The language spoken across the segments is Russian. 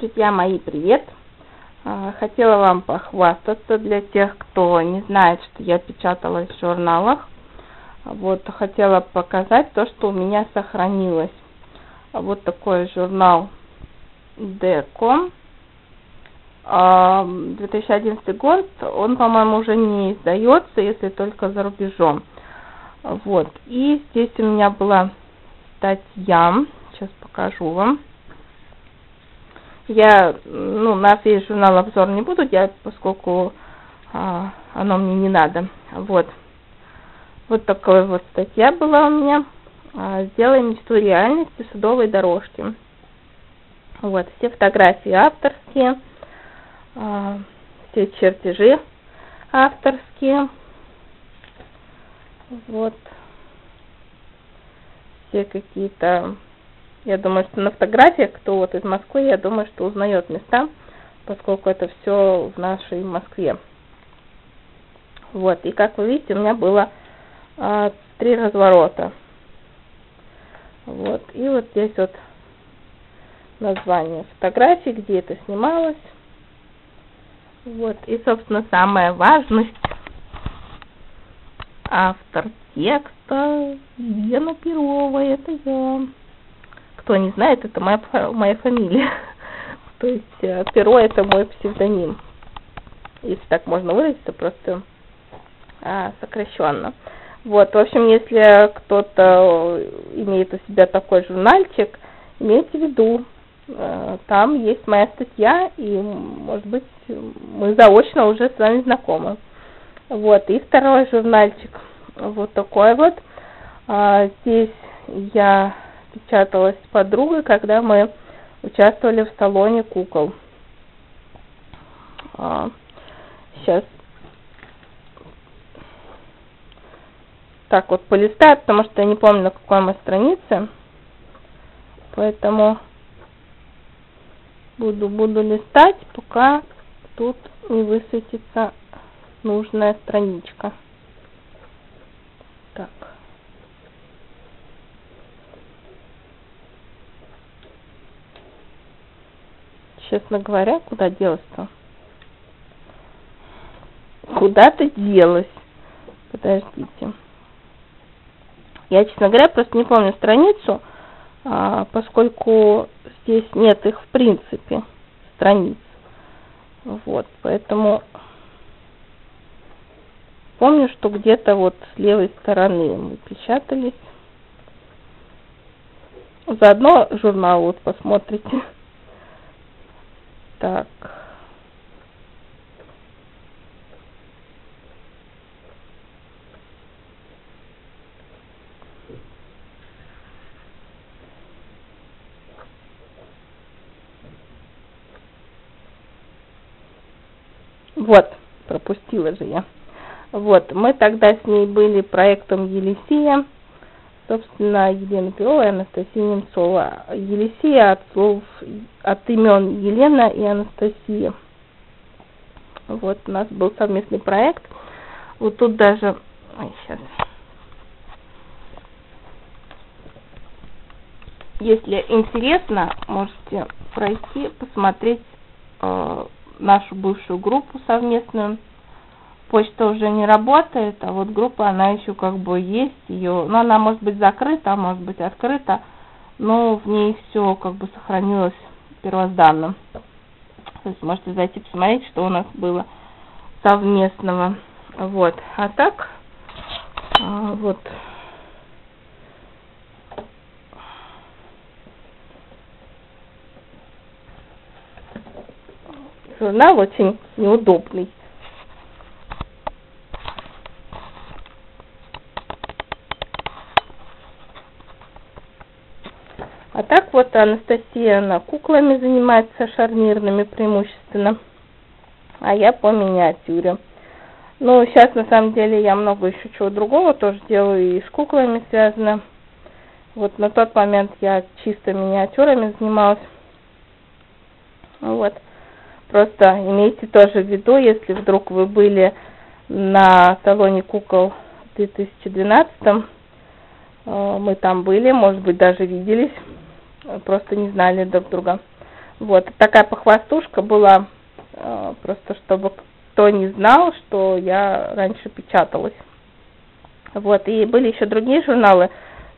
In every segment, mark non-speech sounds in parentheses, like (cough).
Друзья мои, привет! А, хотела вам похвастаться для тех, кто не знает, что я печаталась в журналах. Вот, хотела показать то, что у меня сохранилось. Вот такой журнал Деко. 2011 год, он, по-моему, уже не издается, если только за рубежом. Вот, и здесь у меня была статья, сейчас покажу вам. Я, ну, на весь журнал обзор не буду делать, поскольку а, оно мне не надо. Вот. Вот такая вот статья была у меня. А, Сделай мечту реальности судовой дорожки. Вот, все фотографии авторские, а, все чертежи авторские. Вот. Все какие-то я думаю, что на фотографиях, кто вот из Москвы, я думаю, что узнает места, поскольку это все в нашей Москве. Вот, и как вы видите, у меня было а, три разворота. Вот, и вот здесь вот название фотографии, где это снималось. Вот, и, собственно, самая важность. Автор текста Елена Перова, это я кто не знает, это моя, моя фамилия. (laughs) То есть э, Перо это мой псевдоним. Если так можно выразиться, просто а, сокращенно. Вот, в общем, если кто-то имеет у себя такой журнальчик, имейте в виду, э, там есть моя статья, и, может быть, мы заочно уже с вами знакомы. Вот, и второй журнальчик, вот такой вот. А, здесь я печаталась с подругой, когда мы участвовали в салоне кукол. А, сейчас так вот полистаю, потому что я не помню, на какой мы странице. Поэтому буду, буду листать, пока тут не высветится нужная страничка. Так. Честно говоря, куда делась-то? Куда ты делась? Подождите. Я, честно говоря, просто не помню страницу, а, поскольку здесь нет их в принципе, страниц. Вот, поэтому помню, что где-то вот с левой стороны мы печатались. Заодно журнал вот посмотрите. Так. Вот, пропустила же я. Вот, мы тогда с ней были проектом Елисея собственно, Елена Перова и Анастасия Немцова. Елисея от слов, от имен Елена и Анастасия. Вот у нас был совместный проект. Вот тут даже... Ой, сейчас. Если интересно, можете пройти, посмотреть э, нашу бывшую группу совместную почта уже не работает, а вот группа, она еще как бы есть, ее, ну, она может быть закрыта, может быть открыта, но в ней все как бы сохранилось первозданно. То есть можете зайти посмотреть, что у нас было совместного. Вот. А так, а, вот. Журнал очень неудобный. А так вот Анастасия, она куклами занимается шарнирными преимущественно, а я по миниатюре. Ну, сейчас на самом деле я много еще чего другого тоже делаю и с куклами связано. Вот на тот момент я чисто миниатюрами занималась. Вот. Просто имейте тоже в виду, если вдруг вы были на салоне кукол в 2012 э, мы там были, может быть, даже виделись просто не знали друг друга. Вот, такая похвастушка была, э, просто чтобы кто не знал, что я раньше печаталась. Вот, и были еще другие журналы,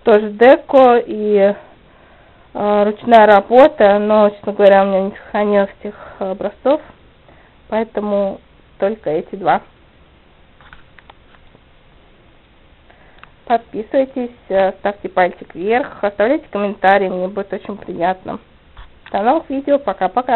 тоже Деко и э, ручная работа, но, честно говоря, у меня не сохранилось тех образцов, поэтому только эти два. Подписывайтесь, э, ставьте пальчик вверх, оставляйте комментарии, мне будет очень приятно. До новых видео, пока-пока.